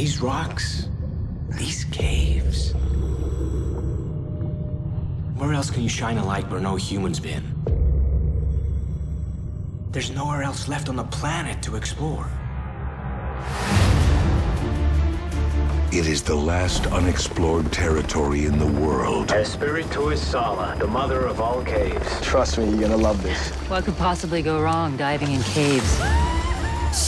these rocks, these caves. Where else can you shine a light where no human's been? There's nowhere else left on the planet to explore. It is the last unexplored territory in the world. Espiritu Sala, the mother of all caves. Trust me, you're gonna love this. What could possibly go wrong diving in caves?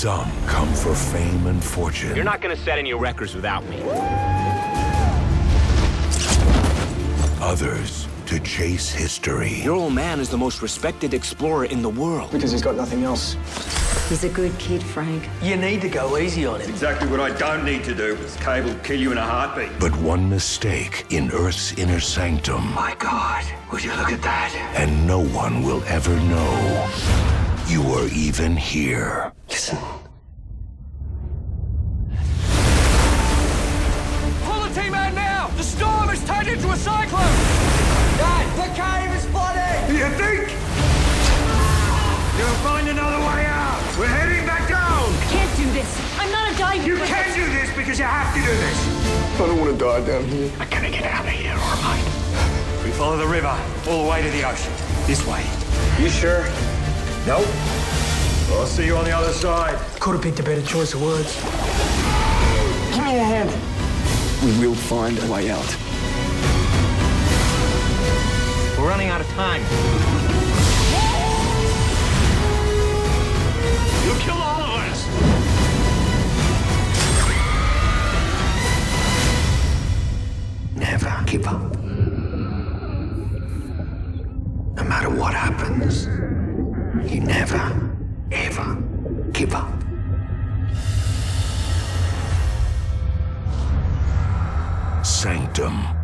Some come for fame and fortune. You're not gonna set any records without me. Others to chase history. Your old man is the most respected explorer in the world. Because he's got nothing else. He's a good kid, Frank. You need to go easy on him. Exactly what I don't need to do. This cave will kill you in a heartbeat. But one mistake in Earth's inner sanctum, My God, would you look at that? and no one will ever know you are even here. Turned into a cyclone! Dad, the cave is flooding! You think? You'll find another way out. We're heading back down. Can't do this. I'm not a diver. You can do this because you have to do this. I don't want to die down here. I gotta get out of here, all right? We follow the river all the way to the ocean. This way. You sure? Nope. I'll see you on the other side. Could have picked a better choice of words. Give me a hand. We will find a way out. We're running out of time. You'll kill all of us. Never give up. No matter what happens, you never, ever give up. Sanctum.